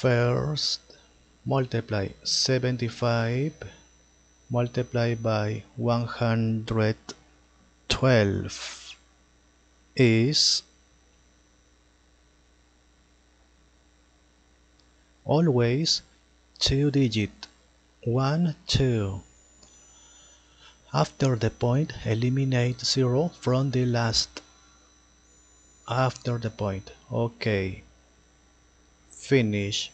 First, multiply 75 multiply by 112 is always two digit. 1 2 after the point eliminate 0 from the last. After the point. Okay finish